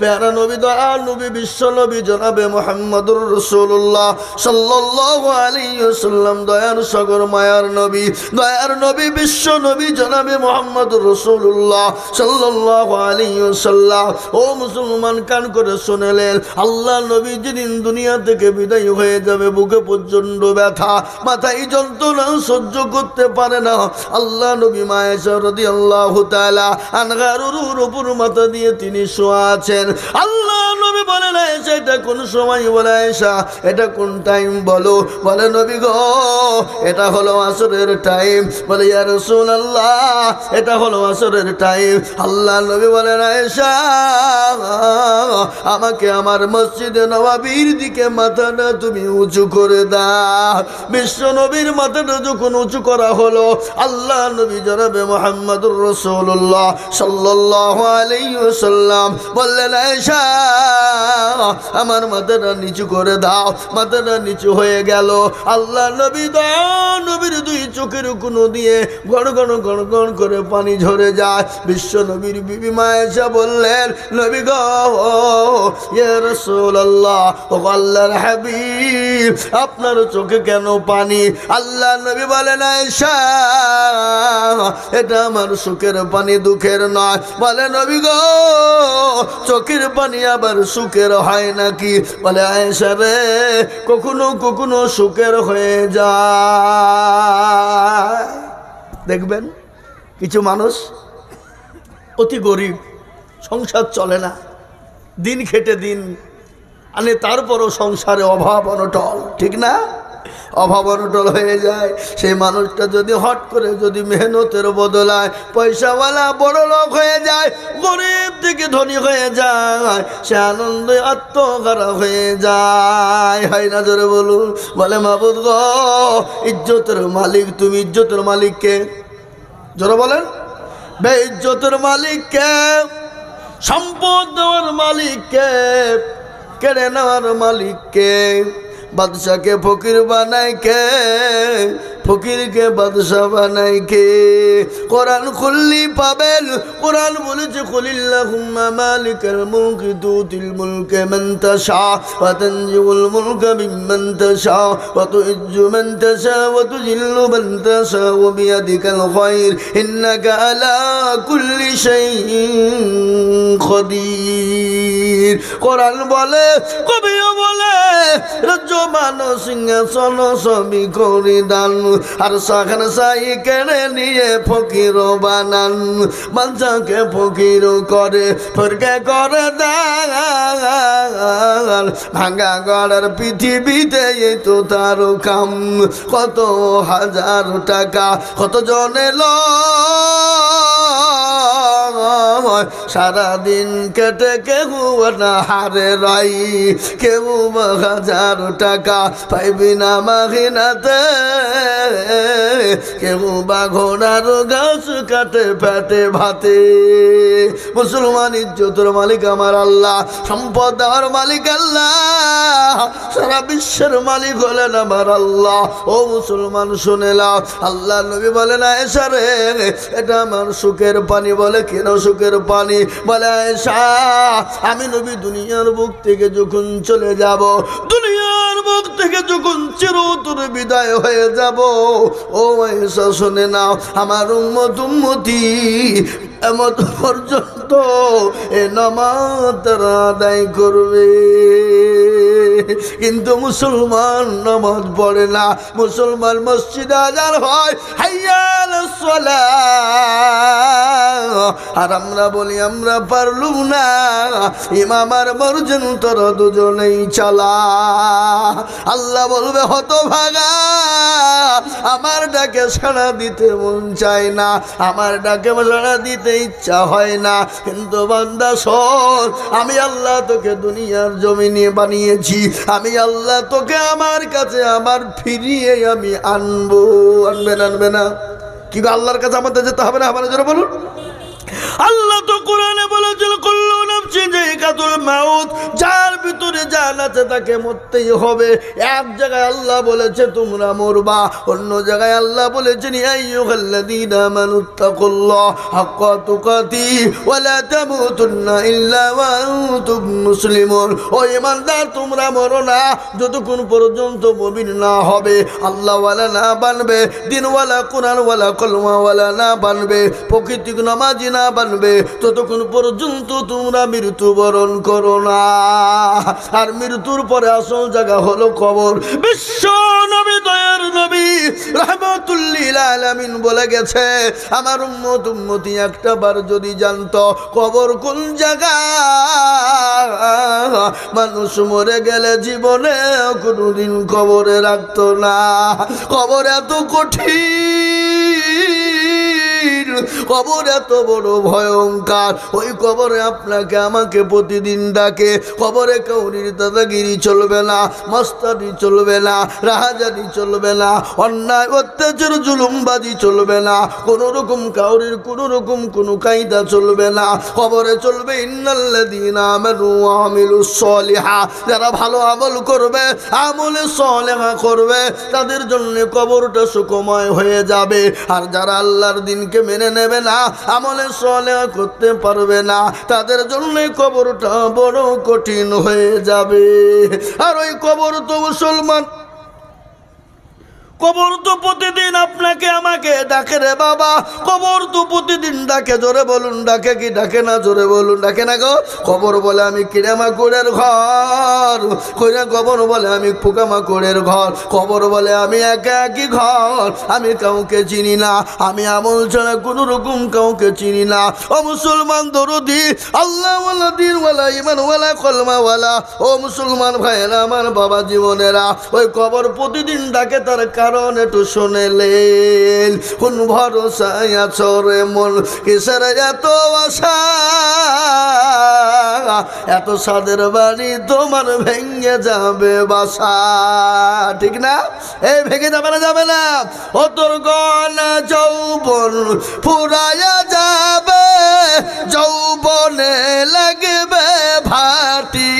প্যারা নবী দয়া নবী, বিশ্ব নবী, জনাবে মোহাম্মদুর রসুল্লাহ সাল্লাল্লাহু আলাইহি ওয়াসাল্লাম, দয়ার সগর, মায়ার নবী, দয়ার নবী, বিশ্ব নবী, জনাবে মোহাম্মদুর রসুল্লাহ সাল্লাল্লাহু আলাইহি ওয়াসাল্লাম। ও মুসলমান, কান করে শুনেলেন, আল্লাহ নবী যেদিন দুনিয়া থেকে বিদায় হয়ে যাবে, বুকে প্রচণ্ড ব্যথা, মাথায় যন্ত্রণা সহ্য করতে পারে না। আল্লাহ নবী মায়েশা রদি আল্লাহ আনগারুর উপর মাথা দিয়ে তিনি শোয়া আছেন। আল্লাহ নবী এটা কোন সময়? বলে এটা কোন টাইম বলো? বলে, নবী এটা হলো আসরের টাইম বলে এটা হলো আসরের টাইম আল্লাহ নবী আমাকে আমার মসজিদে নবাবির দিকে মাথাটা তুমি উঁচু করে দাও। বিশ্ব নবীর মাথাটা যখন উঁচু করা হলো, আল্লাহ নবী জনাবে মোহাম্মদুর রসুল্লাহ সাল্লাহ আলাইসাল্লাম বললেন আয়সা আমার মাথাটা নিচু করে দাও মাথাটা নিচু হয়ে গেল। আল্লাহ নবী দয়া নবীর দুই চোখের কোনো দিয়ে গড় গড় গড় গড় করে পানি ঝরে যায়। বিশ্ব নবীর বিবি মায়েশা বললেন, নবী গো ও আল্লাহর হাবিব, আপনার চোখে কেন পানি? আল্লাহ নবী বলেন, আয়েশা, এটা আমার সুখের পানি, দুঃখের নয়। বলে, নবী গো চোখের পানি আবার সুখের হয় নাকি? বলে, আয়েশা রে, কখনো কখনো সুখের হয়ে যায়। দেখবেন, কিছু মানুষ অতি গরিব, সংসার চলে না, দিন খেটে দিন, আনে তারপরও সংসারে অভাব অনটল ঠিক না? অভাব অনটল হয়ে যায়। সেই মানুষটা যদি হট করে যদি মেহনতের বদলায়, পয়সাওয়ালা বড় লোক হয়ে যায়, গরিব থেকে ধনী হয়ে যায়, সে আনন্দে আত্মহারা হয়ে যায়। হয় না জোরে বলুন? বলে, মাবুদ গ, ইজ্জতের মালিক, তুমি ইজ্জতের মালিককে জোরে বলেন, বে ইজ্জতের মালিককে সম্পদ দেওয়ার মালিককে কেড়ে নেওয়ার মালিককে বাদশাকে ফকির বানায় কে ফকিরকে বাদশাহ বানায় কে? কোরআন খুললি পাবেন। কোরআন বলেছে খুলিল্লাহুম্মা মালিকাল মুলকি তুতিল মুলকে মান তাশা, ওয়া তানজিউল মুলকা মিম্মান তাশা, ওয়া তুইজ্জু মান তাশা, ওয়া তুজিল্লু মান তাশা, ওয়া বিয়াদিকাল খায়র। ইন্নাকা আলা কুল্লি শাইইন খদির। কোরআন বলে, কবিও বলে রাজ্যমান সিংহাসন সবই করি দান আর সখন সাই কেড়ে নিয়ে ফকির বানান। মঞ্চকে ফকির করে, ফরকে করে দান। ভাঙ্গা গড়ার পৃথিবীতে তো তার কাম কত হাজার টাকা, কত জনে ল সারাদিন কেটে কেউ না হারে রাই। কেউ হাজার টাকা পাইবি না মাহিনাতে কেউ বা ঘোড়ার গাছ কাটে পেটে ভাতে। মুসলমান ইজ্জতের মালিক আমার আল্লাহ সম্পদ দেওয়ার মালিক আল্লাহ। সারা বিশ্বের মালিক হলেন আমার আল্লাহ। ও মুসলমান শুনেলা আল্লাহ নবী বলে না এসারে এটা আমার সুখের পানি বলে কেন সুখের পানি বলে আমি নবী দুনিয়ার বুক থেকে যখন চলে যাব, দুনিয়ার বুক থেকে যখন চিরতর বিদায় হয়ে যাব, ও আয়েশা, শুনে নাও, আমার উম্মত, উম্মতি, এমত পর্যন্ত এ নামাজ তারা আদায় করবে। কিন্তু মুসলমান নামাজ পড়ে না। মুসলমান মসজিদে আজার হয় হাইয়াল আর আমরা বলি, আমরা পারলুম না। ইমাম আর মর্জন তোর দুজনেই চালা। আল্লাহ বলবে হত ভাগা আমার ডাকে সাড়া দিতে মন চায় না। আমার ডাকে সাড়া দিতে ইচ্ছা হয় না। কিন্তু বান্দা শোন, আমি আল্লাহ তোকে দুনিয়ার জমিনে বানিয়েছি। আমি আল্লাহ তোকে আমার কাছে, আমার ফিরিয়ে আমি আনব। আনবে না আনবে না। কিন্তু আল্লাহর কাছে আমাদের যেতে হবে না, আমার জন্য বলুন। আল্লাহ তো কোরআনে বলেছিল করল নাফসি যার ভিতরে হবে। এক জায়গায় তোমরা অন্য জায়গায় তোমরা মরো না। যতক্ষণ পর্যন্ত মুমিন না হবে, আল্লাহ ওয়ালা না বানবে দিনওয়ালা কোরআনওয়ালা কলমাওয়ালা না বানবে, প্রকৃতিক নামাজি না বানবে, ততক্ষণ পর্যন্ত তোমরা মৃত্যুবরণ করো না। আর মৃত্যুর পরে আসল জায়গা হলো কবর। বিশ্ব নবী, দয়ার নবী রহমতুল্লিল আলামিন বলে গেছে, আমার উম্মত, উম্মতি একটা বার যদি জানতো কবর কোন জায়গা, মানুষ মরে গেলে জীবনে কোনোদিন কবরে রাখতো না। কবর এত কঠিন কবর এত বড় ভয়ঙ্কর। ওই কবরে আপনাকে, আমাকে প্রতিদিন ডাকে। কবরে কাউরির দাদাগিরি চলবে না, মস্তানি চলবে না, রাহাজানি চলবে না, অন্যায়, অত্যাচার, জুলুমবাজি চলবে না। কোনো রকম কাউরির, কোনো রকম কোনো কায়দা চলবে না। কবরে চলবে সলিহা। যারা ভালো আমল করবে, আমলে সলেহা করবে, তাদের জন্য কবরটা সুখময় হয়ে যাবে। আর যারা আল্লাহর দিনকে মেনে নেবে না, আমলে সলে করতে পারবে না, তাদের জন্য কবরটা বড় কঠিন হয়ে যাবে। আর ওই কবর তো মুসলমান কবর তো প্রতিদিন আপনাকে, আমাকে ডাকে রে বাবা। কবর তো প্রতিদিন ডাকে, জোরে বলুন, ডাকে কি ডাকে না, জোরে বলুন, ডাকে না গো। কবর বলে আমি কিরামাকুড়ের ঘর। কইরা কবর বলে আমি পোকামাকুড়ের ঘর। কবর বলে আমি একা একই ঘর। আমি কাউকে চিনি না, আমি আমল ছাড়া কোনো রকম কাউকে চিনি না। ও মুসলমান দরদি আল্লাহওয়ালা দিনওয়ালা ইমানওয়ালা কলমাওয়ালা ও মুসলমান ভাইয়েরা, আমার বাবা জীবনেরা, ওই কবর প্রতিদিন ডাকে তার কারণ একটু শুনেলেন। কোন ভরসায় আছো মন? কিসের এত আশা? এত সাদের বাড়ি তোমার ভেঙে যাবে বাসা। ঠিক না? এই ভেঙে যাবে না যাবে না। ও তোর গনা যৌবন ফুরায়া যাবে। যৌবনে লাগবে ভাটি।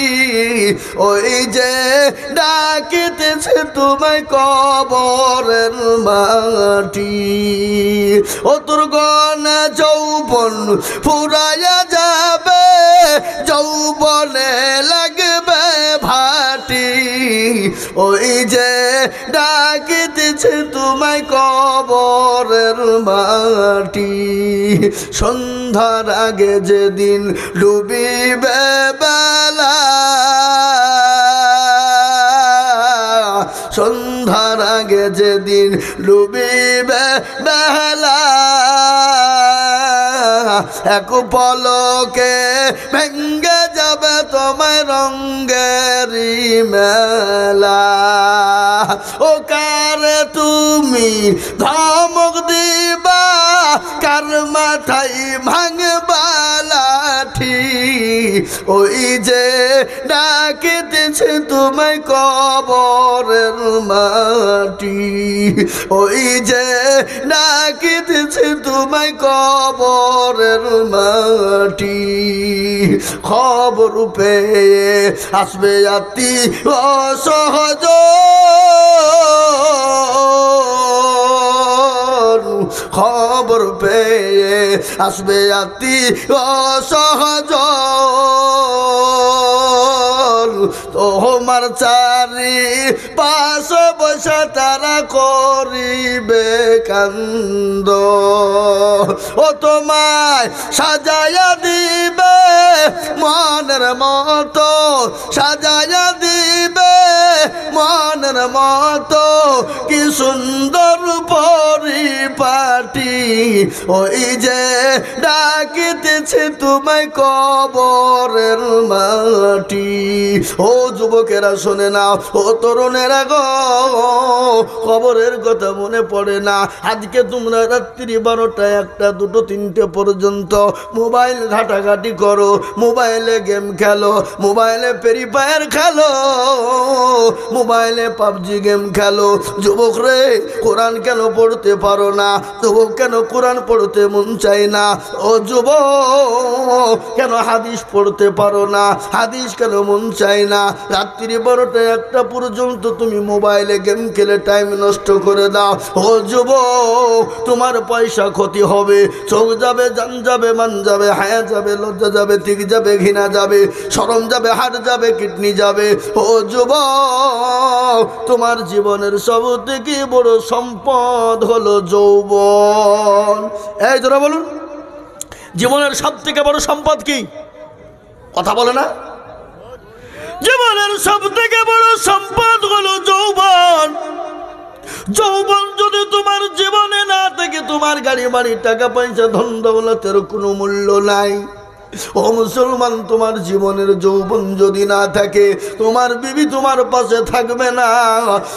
ওই যে ডাকিতেছে তোমায় কবরের মাটি। ও তোর গনা যৌবন ফুরাইয়া যাবে, যৌবনে ওই যে ডাকিতেছে তোমায় কবরের মাটি। সন্ধ্যার আগে যেদিন ডুবিবে সন্ধ্যার আগে যেদিন ডুবিবে বেলা, এক পলকে ভেঙ্গে যাবে তোমায় রঙ্গের মেলা। তুমি ধমক দিবা, কার মাথায় ভাঙবা লাঠি? ওই যে ডাকিতেছে তোমায় কবরের মাটি। ওই যে ডাকিতেছে তোমায় কবরের মাটি। খবর পেয়ে আসবে আতি অসহজ। খবর পেয়ে আসবে আতি অসহজ। তোমার চারি পাশ বসে তারা করিবে কান্দ। ও তোমায় সাজায়া দিবে মনের মতো সাজায়া দিবে মনের মতো। কি সুন্দর ওই যে ডাকিতেছে তোমায় কবরের মাটি। ও যুবকেরা, শোনে না, ও তরুণেরা গো, কবরের কথা মনে পড়ে না। আজকে তোমরা রাত্রি বারোটা একটা, দুটো, তিনটে পর্যন্ত মোবাইল ঘাটাঘাটি করো, মোবাইলে গেম খেলো, মোবাইলে ফেরি ফায়ার খেলো, মোবাইলে পাবজি গেম খেলো। যুবক রে, কোরআন কেন পড়তে পারো না? যুবক কেন কোরআন পড়তে মন চায় না? ও যুব কেন হাদিস পড়তে পারো না? হাদিস কেন মন চায় না? রাত্রি বারোটা একটা পর্যন্ত তুমি মোবাইলে গেম খেলে টাইম নষ্ট করে দাও। ও যুব তোমার পয়সা ক্ষতি হবে। চোখ যাবে, জান যাবে, মান যাবে, হায়া যাবে, লজ্জা যাবে তিক যাবে, ঘৃণা যাবে, সরম যাবে হাট যাবে, কিডনি যাবে। ও যুব তোমার জীবনের সব থেকে বড় সম্পদ হলো যৌবন এই জোরা বলুন। জীবনের সব থেকে বড় সম্পদ কি? কথা বলে না। জীবনের সব থেকে বড় সম্পদ হলো যৌবন। যৌবন যদি তোমার জীবনে না থাকে, তোমার গাড়ি, বাড়ি, টাকা, পয়সা ধন দৌলতের কোনো মূল্য নাই। ও মুসলমান, তোমার জীবনের যৌবন যদি না থাকে, তোমার বিবি তোমার পাশে থাকবে না।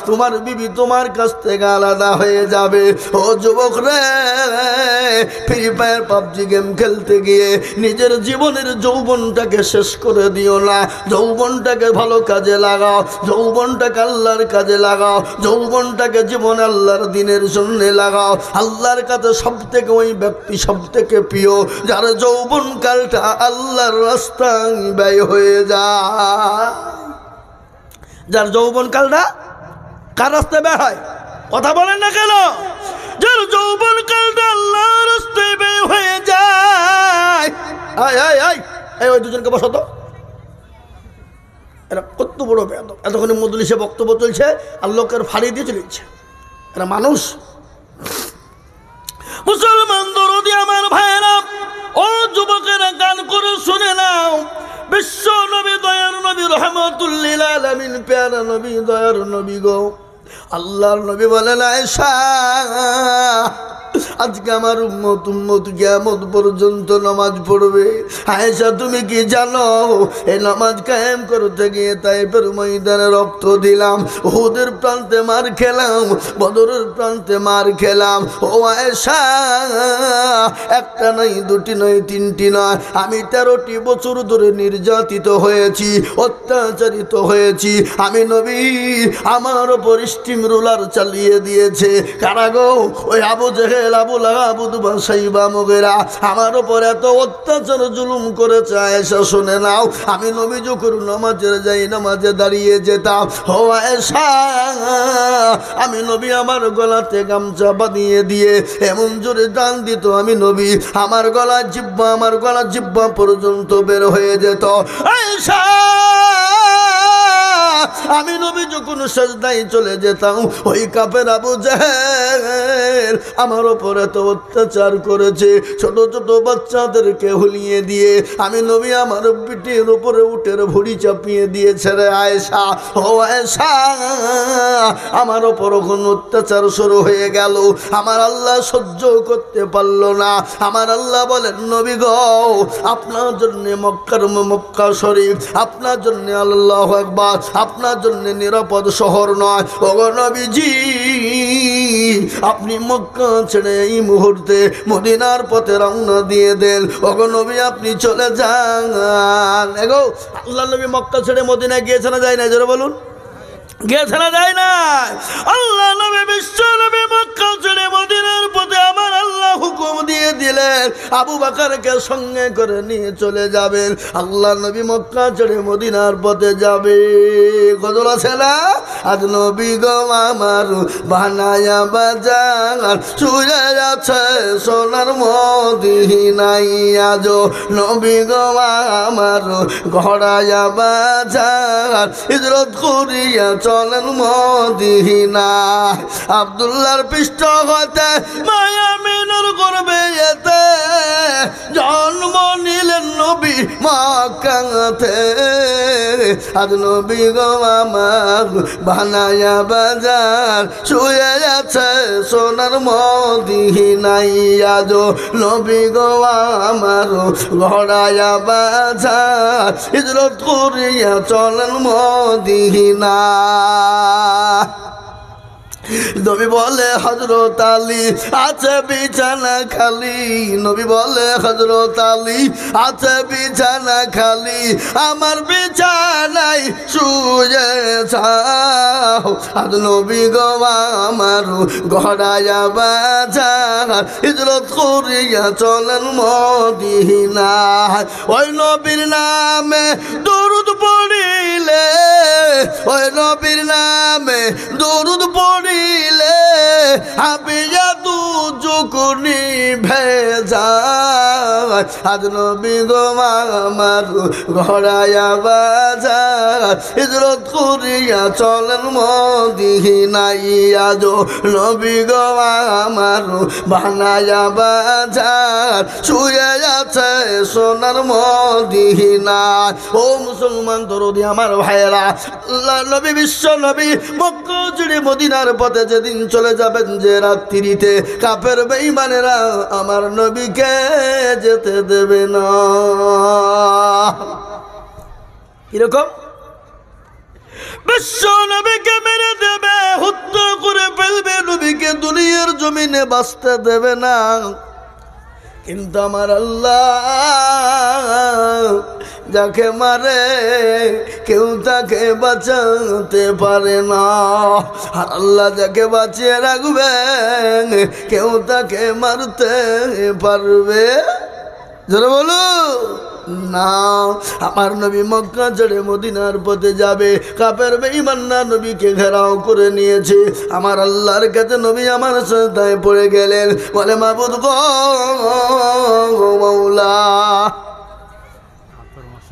তোমার বিবি তোমার কাছ থেকে আলাদা হয়ে যাবে। ও যুবক রে, ফ্রি ফায়ার, পাবজি গেম খেলতে গিয়ে নিজের জীবনের যৌবনটাকে শেষ করে দিও না। যৌবনটাকে ভালো কাজে লাগাও, যৌবনটাকে আল্লাহর কাজে লাগাও, যৌবনটাকে জীবন আল্লাহর দিনের জন্য লাগাও। আল্লাহর কাছে সব থেকে ওই ব্যক্তি সব থেকে প্রিয়, যার যৌবন কালটা আল্লাহর রাস্তায় ব্যয় হয়ে যায়। যার যৌবন কালটা কার রাস্তায় ব্যয় হয়? কথা বলেন না কেন? যার যৌবন কালটা আল্লাহর রাস্তায় ব্যয় হয়ে যায়। আয় আয় আয়। এই ওই দুজনকে বসতো এরা কত বড় বেদ এতক্ষণে মদলিসে বক্তব্য চলছে আর লোকের ফাড়ি দিয়ে চলেছে এরা মানুষ। মুসলমান দরদি আমার ভাইয়েরা ও যুবকেরা, গান করে শুনে নাও। বিশ্ব নবী, দয়ার নবী, রহমতুল্লিল আলমিন, প্যারা নবী, দয়ার নবী গো। আল্লাহর নবী বলেন আয়সা আজকে আমার উম্মত উম্মত কিয়ামত পর্যন্ত নামাজ পড়বে। আয়েশা, তুমি কি জানো, এই নামাজ কায়েম করতে গিয়ে তাইপের ময়দানে রক্ত দিলাম ওদের প্রান্তে মার খেলাম, বদরের প্রান্তে মার খেলাম। ও আয়েশা, একটা নয়, দুটি নয়, তিনটি নয়, আমি তেরোটি বছর ধরে নির্যাতিত হয়েছি, অত্যাচারিত হয়েছি। আমি নবী, আমার ওপর স্টিম রুলার চালিয়ে দিয়েছে। কারাগো ওই আবু জেহেল, আবু লাহাবুদ সাইবা, মগেরা। আমার ওপর এত অত্যাচার, জুলুম করেছে, আয়েশা, শুনে নাও। আমি নবী যখন নামাজের যাই নামাজে দাঁড়িয়ে যেতাম। হো আয়েশা, আমি নবী আমার গলাতে গামছা বাঁধিয়ে দিয়ে এমন জোরে টান দিত আমি নবী। আমার গলা জিব্বা, আমার গলা জিব্বা পর্যন্ত বের হয়ে যেত। আয়েশা! আমি নবী যখন সাজদাই চলে যেতাম, ওই কাপের আবু জাহেল আমার ওপর এত অত্যাচার করেছে। ছোট ছোট বাচ্চাদেরকে হুলিয়ে দিয়ে আমি নবী আমার পিঠের উপরে উঠের ভুড়ি চাপিয়ে দিয়েছে রে আয়েশা। ও আয়েশা, আমার ওপর কোন অত্যাচার শুরু হয়ে গেল। আমার আল্লাহ সহ্য করতে পারল না। আমার আল্লাহ বলেন, নবী গ, আপনার জন্য মক্কার মক্কা শরীফ, আপনার জন্য আল্লাহ একবার আপনার জন্য নিরাপদ শহর নয়। নবীজি, আপনি মক্কা ছেড়ে এই মুহূর্তে মদিনার পথে রওনা দিয়ে দেন। নবী, আপনি চলে যান। এগো আল্লাহ নবী মক্কা ছেড়ে মদিনায় গিয়েছে না যায় না জোরে বলুন। গিয়েছে না যায় না আল্লাহ নবী, বিশ্ব নবী মক্কা ছেড়ে মদিনার পথে আমার আল্লাহ হুকুম দিয়ে দিলেন, আবু বাকারকে সঙ্গে করে নিয়ে চলে যাবেন। আল্লাহ নবী মক্কা ছেড়ে মদিনার পথে যাবে। গজল আছে না? আজ নবী গো আমার বানায়া বাজার শুয়ে আছে সোনার মদিনাই আজ নবী গো আমার ঘড়ায়া বাজার, হিজরত করিয়া চলেন মদিনা আবদুল্লার পৃষ্ঠ হতে মায়া মাকাতে আজ নবী গো আমার বানায়া বাজার, শুয়ে আছে সোনার মদিনাই। আজ নবী গো আমার ঘড়ায়া বাজার, হিজরত করিয়া চলেন মদিনা নবী বলে হজরত আলী আছে বিছানা খালি। নবী বলে হজরত আলী আছে বিছানা খালি। আমার বিছানায় শুয়ে যাও। আর নবী গো, আমার গড়ায়া বাজার হিজরত করিয়া চলেন মদিনা ওই নবীর নামে দরুদ পড়িলে, ওই নবীর নামে দরুদ পড়িলে হাবিয়া দু চুকুনি ভেজা আজ নবী গো আমার ঘরায়া বাজার হিজরত করিয়া চলেন মদিনাই আজ নবী গো আমার বানায়া বাজার, শুয়ে আছে সোনার মদিনা ও মুসলমান দরদি, আমার ভাইয়েরা, আল্লাহ নবী, বিশ্ব নবী, মক্কা মদিনার পথে যেদিন চলে যাবেন যে রাত্রিতে কাপের বেঈমানেরা আমার নবীকে যেতে দেবে না। কীরকম? বিশ্ব নবীকে মেরে দেবে হত্যা করে ফেলবে, নবীকে দুনিয়ার জমিনে বাঁচতে দেবে না। কিন্তু আমার আল্লাহ যাকে মারে, কেউ তাকে বাঁচাতে পারে না। আর আল্লাহ যাকে বাঁচিয়ে রাখবেন, কেউ তাকে মারতে পারবে। জোরে বলো না। আমার নবী মক্কা ছেড়ে মদিনার পথে যাবে। কাপের বেঈমান্না নবীকে ঘেরাও করে নিয়েছে। আমার আল্লাহর কাছে নবী আমার শ্রদ্ধায় পড়ে গেলেন। বলে, মাবুদ গো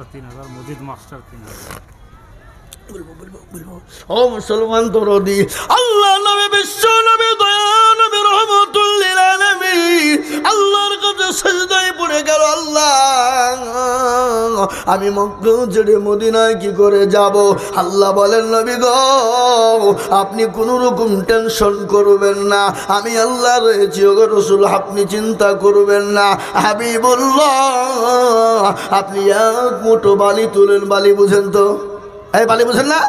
মৌলা আপনার মাস্টার তিন হাজার মজিদ আল্লাহ আল্লাহর আমি মক্কা মদিনায় কি করে যাব? আল্লাহ বলেন, নবী গো, আপনি কোনো রকম টেনশন করবেন না। আমি আল্লাহ রয়েছি, ওগো রসুল, আপনি চিন্তা করবেন না। আমি হাবিবুল্লাহ, আপনি এক মুঠো বালি তুলেন, বালি বুঝেন তো? এই বালি না?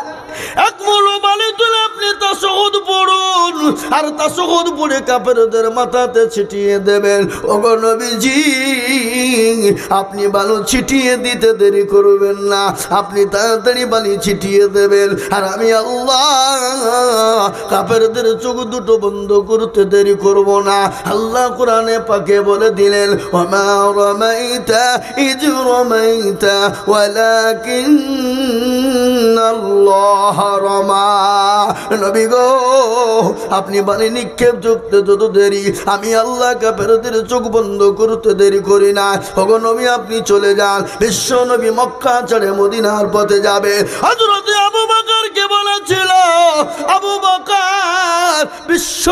আপনি পড়ুন, আর মাথাতে ছিটিয়ে দেবেন। আপনি বালু ছিটিয়ে দিতে দেরি করবেন না, আপনি তাড়াতাড়ি বালি ছিটিয়ে দেবেন। আর আমি আল্লাহ কাপেরদের চোখ দুটো বন্ধ করতে দেরি করব না। আল্লাহ কোরআনে পাকে বলে দিলেন, ওমা রমাইতা, ইজ রমাইতা, ওয়ালাকিন আপনি বালি নিক্ষেপ যুক্ত যত দেরি, আমি আল্লাহ কাপেরদের চোখ বন্ধ করতে দেরি করি না। ওগো নবী, আপনি চলে যান। বিশ্ব নবী মক্কা চড়ে মদিনার পথে যাবে। হজরতে আবু বাকারকে বলেছিল, আবু বকর বিশ্ব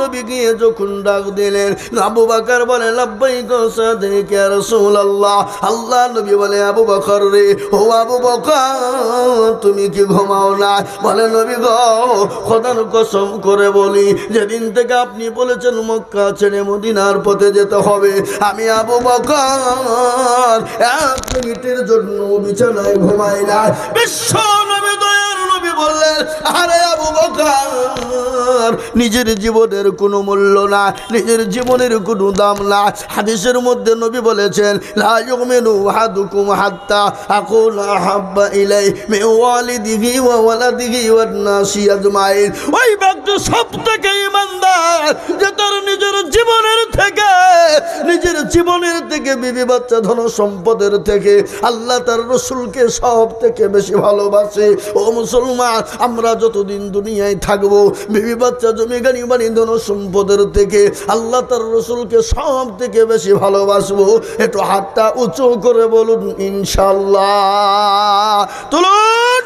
নবী গিয়ে যখন ডাক দিলেন, আবু বকর বলে, লাব্বাইক সাদিক ইয়া রাসূলুল্লাহ। আল্লাহ নবী বলে, আবু বকর রে, ও আবু বকর, তুমি কি ঘুমাও না? বলে, নবী গো, খোদার কসম করে বলি, যেদিন থেকে আপনি বলেছেন মক্কা ছেড়ে মদিনার পথে যেতে হবে, আমি আবু বকর, এক মিনিটের জন্য বিছানায় ঘুমাই না। বিশ্ব নবী, দয়ার নবী বললেন, আরে আবু বকর নিজের জীবনের কোনো মূল্য না, নিজের জীবনের কোনো দাম না। হাদিসের মধ্যে নবী বলেছেন যে নিজের জীবনের থেকে, নিজের জীবনের থেকে বিবি বাচ্চা ধন সম্পদের থেকে আল্লাহ তার রসুলকে সব থেকে বেশি ভালোবাসে। ও মুসলমান, আমরা যতদিন দুনিয়ায় থাকব, বিবি বাচ্চা জমি গাড়ি বাড়ি ধন সম্পদের থেকে আল্লাহ তার রসুলকে সব থেকে বেশি ভালোবাসবো। একটু হাতটা উঁচু করে বলুন ইনশাল্লাহ তুলুন।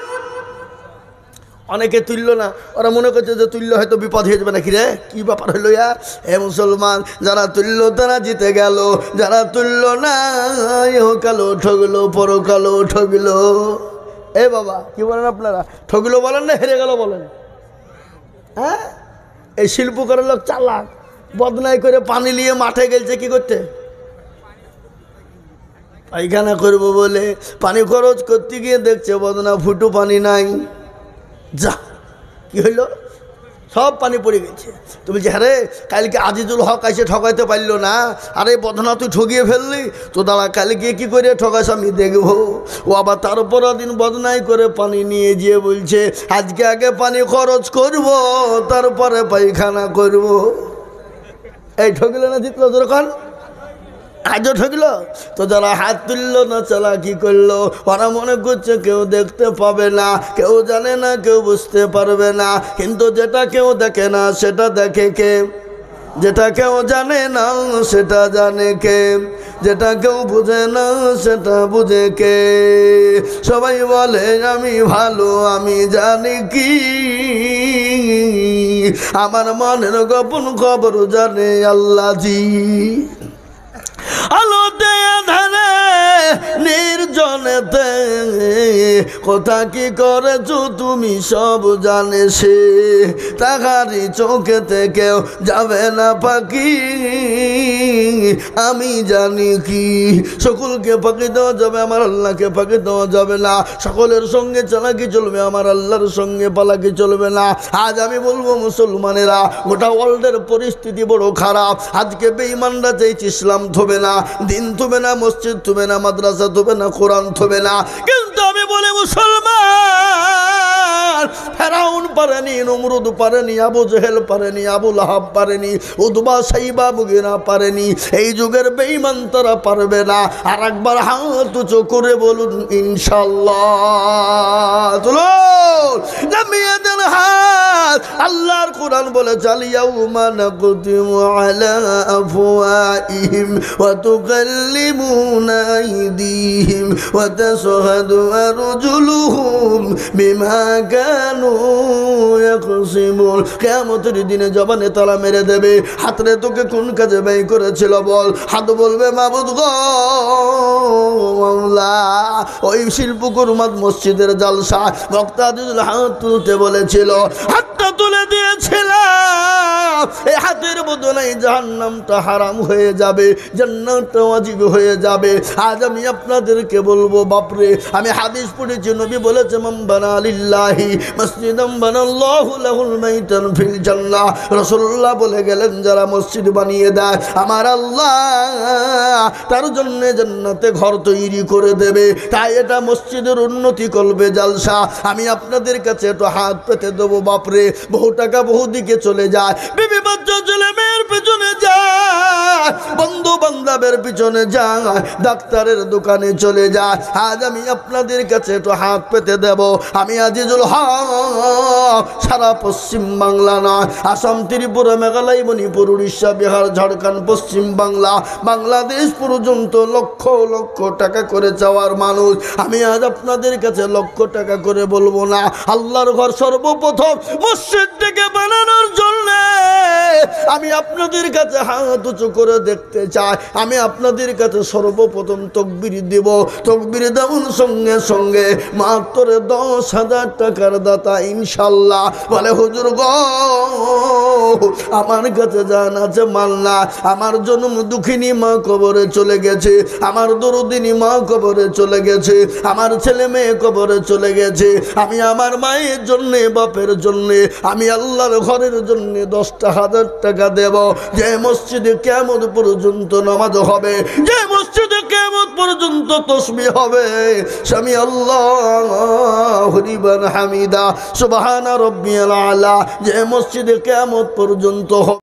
অনেকে তুললো না, ওরা মনে করছে যে তুললে হয়তো বিপদ হয়ে যাবে নাকি রে? কি ব্যাপার হলো ইয়া হে মুসলমান, যারা তুললো তারা জিতে গেল, যারা তুললো না কালো, ঠগলো পরকালো ঠগলো। এ বাবা, কি বলেন আপনারা? ঠগলো বলেন না হেরে গেল বলেন? হ্যাঁ? এই শিল্প করে লোক চালাক, বদনাই করে পানি নিয়ে মাঠে গেলছে, কি করতে? পায়খানা করব বলে পানি খরচ করতে গিয়ে দেখছে বদনা ফুটু পানি নাই। যা, কি হইল? সব পানি পড়ে গেছে। তুমি বলছি হ্যাঁ রে, কালকে আজিজুল হক এসে ঠকাইতে পারল না। আরে বদনা, তুই ঠকিয়ে ফেললি? তো দাঁড়া, কালকে কি করে ঠকাস আমি দেখব। ও আবার তার তারপর দিন বদনাই করে পানি নিয়ে যেয়ে বলছে, আজকে আগে পানি খরচ করব, তারপরে পায়খানা করব। এই ঠকিল না জিতলো যখন আজও ঠকলো। তো যারা হাত তুললো না, চালা কি করল? ওরা মনে করছে কেউ দেখতে পাবে না, কেউ জানে না, কেউ বুঝতে পারবে না। কিন্তু যেটা কেউ দেখে না, সেটা দেখে কে? যেটা কেউ জানে না, সেটা জানে কে? যেটা কেউ বুঝে না, সেটা বুঝে কে? সবাই বলে, আমি ভালো, আমি জানি কি। আমার মনের গোপন খবর জানে আল্লাহজি। আলোতে আধারে নির্জনেতে কোথা কি করেছ তুমি সব জানে সে। তাহারি চোখেতে কেউ যাবে না পাখি। আমি জানি কি, সকলকে ফাঁকি দেওয়া যাবে, আমার আল্লাহকে ফাঁকি দেওয়া যাবে না। সকলের সঙ্গে চালাকি চলবে, আমার আল্লাহর সঙ্গে পালাকি চলবে না। আজ আমি বলব মুসলমানেরা, গোটা ওয়ার্ল্ডের পরিস্থিতি বড় খারাপ। আজকে বেঈমানরা চাইছে ইসলাম থবে না, দিন থবে না, মসজিদ থবে না মাদ্রাসা থবে না কোরআন থবে না। কিন্তু আমি বলে মুসলমান! ফেরাউন পারেনি, নমরুদ পারেনি, আবু জেহেল পারেনি, আবু লাহাব পারেনি, উদ্বা সাইবা মুগিনা পারেনি। এই যুগের বেঈমান তারা পারবে না। আর একবার হাত উঁচু করে বলুন ইনশাল্লাহ হাত। আল্লাহর কোরআন বলে বিমা দিনে জবানে তালা মেরে দেবে। হাতরে তোকে কোন কাজে ব্যয় করেছিল বল? হাত বলবে, মাবুদ ওই মসজিদের জালসা। বক্তাদুল হাত তুলতে বলেছিল, হাতটা তুলে দিয়েছিলাম এই হাতের বদলে জাহান্নামটা হারাম হয়ে যাবে, জান্নাতটা ওয়াজিব হয়ে যাবে। আজ আমি আপনাদেরকে বলব, বাপরে, আমি হাদিস পড়েছি, নবী বলেছে মাম্বানা লিল্লাহি মসজিদাম বানাল্লাহু লাহুল মাইতান ফিল জান্নাহ। রাসূলুল্লাহ বলে গেলেন, যারা মসজিদ বানিয়ে দেয়, আমার আল্লাহ তার জন্য জান্নাতে ঘর তৈরি করে দেবে। তাই এটা মসজিদের উন্নতি করবে আমি আপনাদের কাছে একটু হাত পেতে দেবো, বাপরে। বহু টাকা বহু দিকে চলে যায়। বিবি বাচ্চা ছেলে মেয়ের পেছনে যায়। বন্ধু বান্ধবের পিছনে যায়। ডাক্তারের দোকানে চলে যায়। আজ আমি আপনাদের কাছে একটু হাত পেতে দেব। আমি আজিজুল হক সারা পশ্চিম বাংলা নয় আসাম, ত্রিপুরা, মেঘালয়, মণিপুর, উড়িষ্যা, বিহার, ঝাড়খণ্ড, পশ্চিম বাংলা। বাংলাদেশ পর্যন্ত লক্ষ লক্ষ টাকা করে যাওয়ার মানুষ। আমি আজ আপনাদের কাছে লক্ষ টাকা করে বলব না। আল্লাহর ঘর সর্বপ্রথম মসজিদটাকে বানানোর জন্য আমি আপনাদের কাছে হাত উঁচু করে দেখতে চাই। আমি আপনাদের কাছে সর্বপ্রথম তকবির দেব। তকবির দেওয়ার সঙ্গে সঙ্গে মাত্র দশ হাজার টাকার দাতা ইনশাল্লাহ। বলে, হুজুর গো, আমার কাছে জান আছে মাল্লা। আমার জন্ম দুঃখিনী মা কবরে চলে গেছে। আমার দরদিনী মা কবরে চলে গেছে। আমার ছেলে মেয়ে কবরে চলে গেছে। আমি আমার মায়ের জন্যে, বাপের জন্যে, আমি আল্লাহর ঘরের জন্য দশটা হাজার টাকা দেব। যে মসজিদে কেমন পর্যন্ত নামাজ হবে, যে মসজিদে কেমন পর্যন্ত তসবি হবে, স্বামী আল্লাহ হরিবান হামিদা সুবাহানা রব্বিয়াল আলা যে মসজিদে কেমন পর্যন্ত